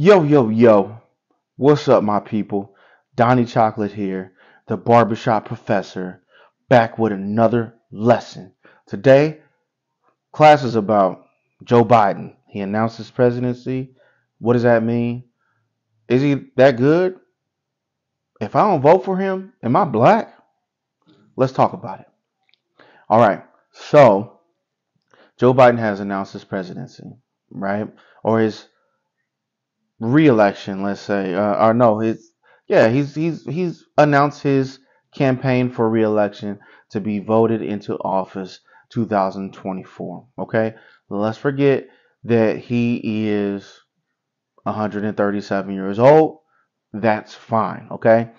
Yo, yo, yo. What's up, my people? Donny Chocolate here, the barbershop professor, back with another lesson. Today, class is about Joe Biden. He announced his presidency. What does that mean? Is he that good? If I don't vote for him, am I black? Let's talk about it. All right. So, Joe Biden has announced his presidency, right? Or his re-election, let's say, uh, or no, his yeah, he's he's he's announced his campaign for re-election to be voted into office 2024. Okay, let's forget that he is 137 years old. That's fine. Okay,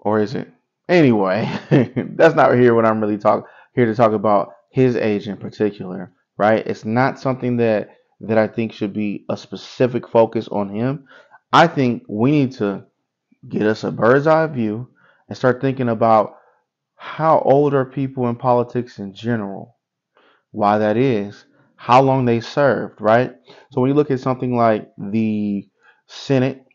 or is it? Anyway, that's not here what I'm really talk here to talk about his age in particular, right? It's not something that that I think should be a specific focus on him. I think we need to get us a bird's eye view and start thinking about how old are people in politics in general, why that is, how long they served, right? So when you look at something like the Senate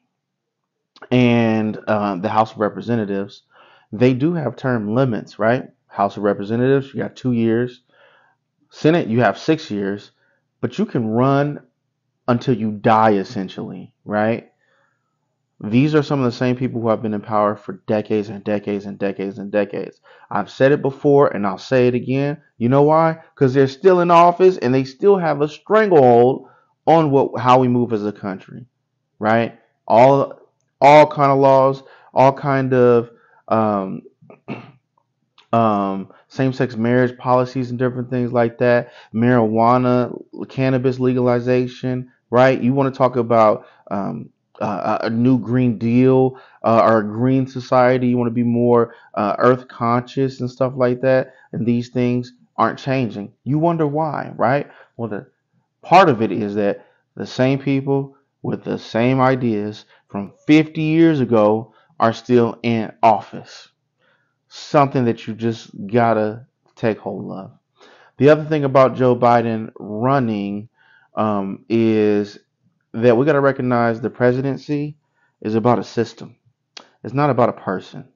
and uh, the House of Representatives, they do have term limits, right? House of Representatives, you got two years. Senate, you have six years but you can run until you die essentially, right? These are some of the same people who have been in power for decades and decades and decades and decades. I've said it before and I'll say it again. You know why? Because they're still in office and they still have a stranglehold on what how we move as a country, right? All all kind of laws, all kind of um, um, same-sex marriage policies and different things like that, marijuana, cannabis legalization, right? You want to talk about um, uh, a new green deal uh, or a green society. You want to be more uh, earth conscious and stuff like that. And these things aren't changing. You wonder why, right? Well, the part of it is that the same people with the same ideas from 50 years ago are still in office something that you just gotta take hold of. The other thing about Joe Biden running um, is that we got to recognize the presidency is about a system. It's not about a person.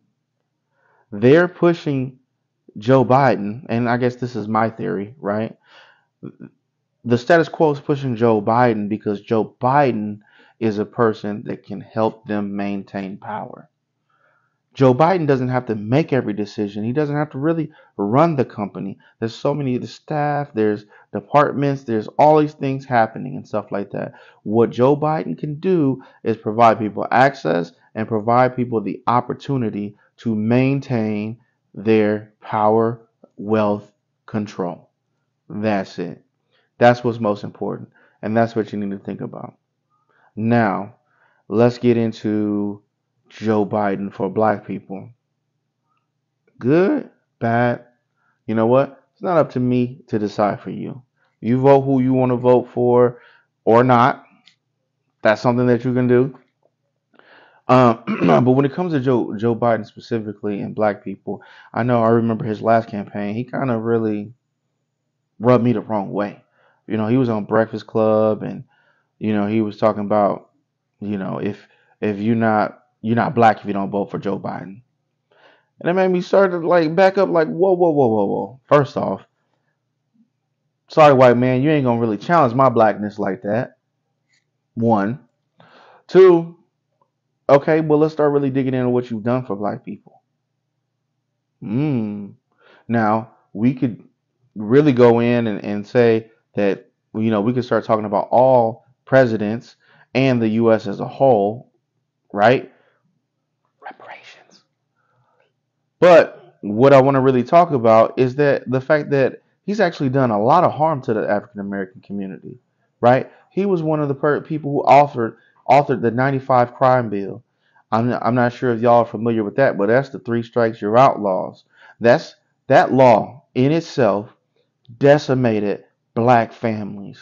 They're pushing Joe Biden, and I guess this is my theory, right? The status quo is pushing Joe Biden because Joe Biden is a person that can help them maintain power. Joe Biden doesn't have to make every decision. He doesn't have to really run the company. There's so many of the staff, there's departments, there's all these things happening and stuff like that. What Joe Biden can do is provide people access and provide people the opportunity to maintain their power, wealth, control. That's it. That's what's most important. And that's what you need to think about. Now, let's get into Joe Biden for black people. Good, bad. You know what? It's not up to me to decide for you. You vote who you want to vote for or not. That's something that you can do. Um, but when it comes to Joe Joe Biden specifically and black people, I know I remember his last campaign. He kind of really rubbed me the wrong way. You know, he was on Breakfast Club, and you know he was talking about, you know, if if you're not you're not black if you don't vote for Joe Biden. And it made me start to like back up like, whoa, whoa, whoa, whoa, whoa. First off, sorry, white man, you ain't gonna really challenge my blackness like that. One. Two, okay, well let's start really digging into what you've done for black people. Hmm. Now, we could really go in and, and say that, you know, we could start talking about all presidents and the US as a whole, right? Reparations. But what I want to really talk about is that the fact that he's actually done a lot of harm to the African American community, right? He was one of the per- people who authored authored the 95 crime bill. I'm not, I'm not sure if y'all are familiar with that, but that's the three strikes you're outlaws. That's that law in itself decimated black families.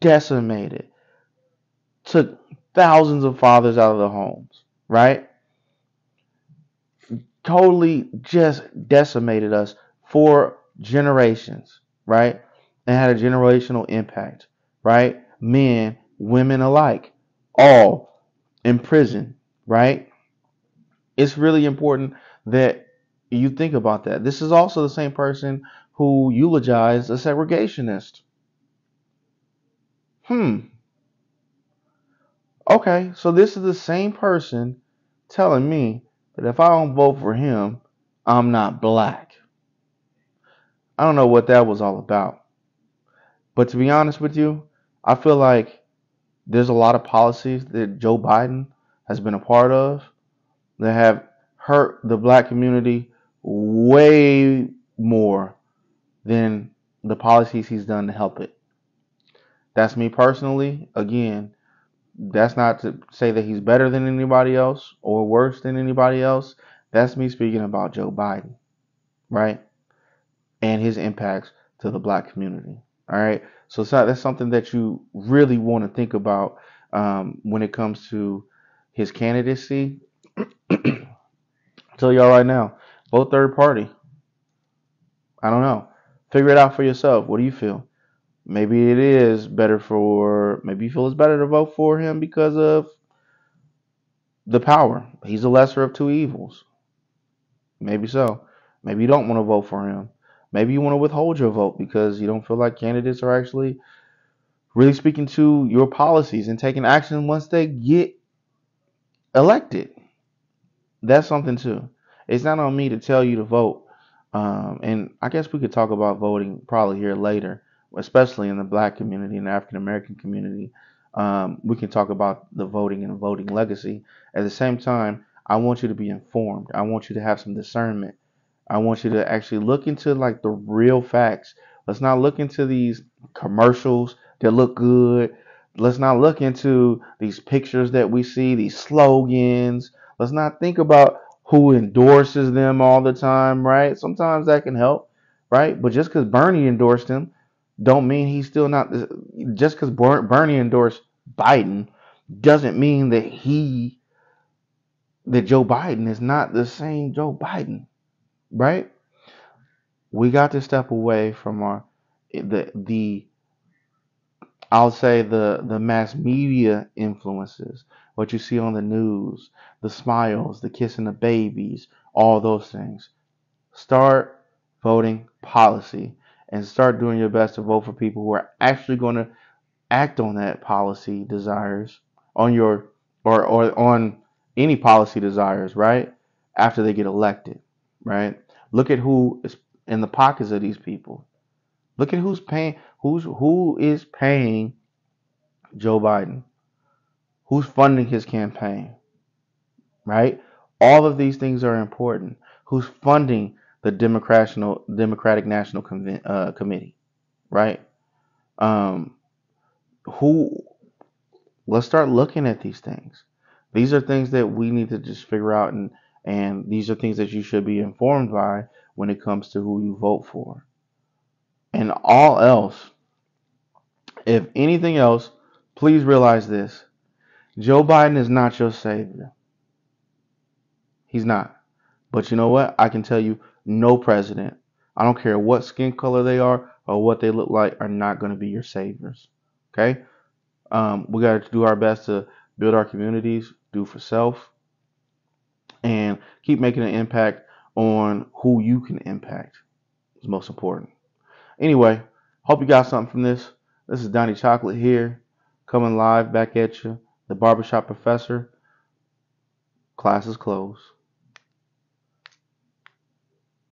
Decimated. Took thousands of fathers out of their homes, right? Totally just decimated us for generations, right? And had a generational impact, right? Men women alike, all in prison, right? It's really important that you think about that. This is also the same person who eulogized a segregationist. Hmm. Okay, so this is the same person telling me that if I don't vote for him, I'm not black. I don't know what that was all about. But to be honest with you, I feel like there's a lot of policies that Joe Biden has been a part of that have hurt the black community way more than the policies he's done to help it. That's me personally. Again, that's not to say that he's better than anybody else or worse than anybody else. That's me speaking about Joe Biden, right? And his impacts to the black community. All right. So that's something that you really want to think about um, when it comes to his candidacy. tell y'all right now, vote third party. I don't know. Figure it out for yourself. What do you feel? Maybe it is better for, maybe you feel it's better to vote for him because of the power. He's the lesser of two evils. Maybe so. Maybe you don't want to vote for him. Maybe you want to withhold your vote because you don't feel like candidates are actually really speaking to your policies and taking action once they get elected. That's something too. It's not on me to tell you to vote. Um, and I guess we could talk about voting probably here later, especially in the black community and African American community. Um, we can talk about the voting and voting legacy. At the same time, I want you to be informed. I want you to have some discernment. I want you to actually look into like the real facts. Let's not look into these commercials that look good. Let's not look into these pictures that we see, these slogans. Let's not think about who endorses them all the time, right? Sometimes that can help, right? But just because Bernie endorsed him, don't mean he's still not. Just because Bernie endorsed Biden, doesn't mean that he, that Joe Biden is not the same Joe Biden, right? We got to step away from our the the I'll say the the mass media influences, what you see on the news, the smiles, the kissing the babies, all those things. Start voting policy and start doing your best to vote for people who are actually going to act on that policy desires on your or or on any policy desires, right? After they get elected, right? Look at who is in the pockets of these people. Look at who's paying who's who is paying Joe Biden? Who's funding his campaign? Right? All of these things are important. Who's funding the Democratic Democratic National uh, Committee? Right? Um, who? Let's start looking at these things. These are things that we need to just figure out, and and these are things that you should be informed by when it comes to who you vote for and all else, if anything else, please realize this Joe Biden is not your savior. He's not. But you know what? I can tell you no president, I don't care what skin color they are or what they look like, are not going to be your saviors. Okay? Um, we got to do our best to build our communities, do for self, and keep making an impact on who you can impact. Is most important. Anyway, hope you got something from this. This is Donny Chocolate here, coming live back at you. The Barbershop Professor. Class is closed.